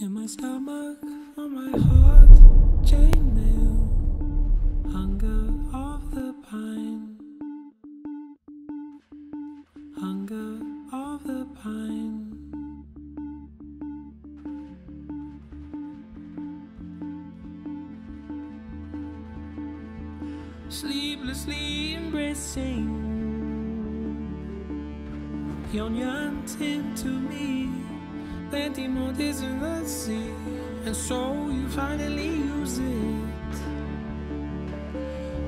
In my stomach, on my heart, chainmail, hunger of the pine, hunger of the pine. Sleeplessly embracing, Pyongyang to me. Plenty more days in the sea, and so you finally use it.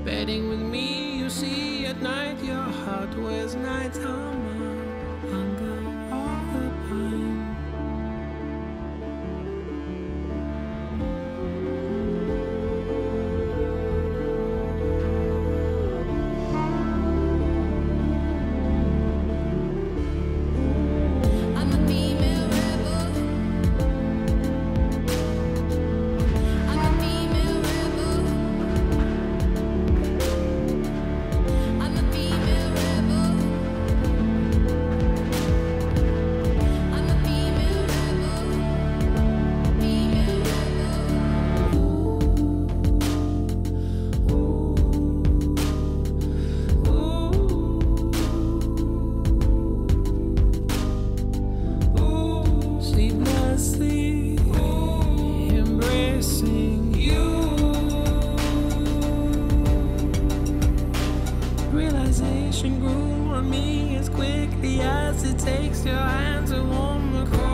Betting with me, you see, at night your heart wears nighttime passion grew on me as quickly as it takes your hands to warm the cold.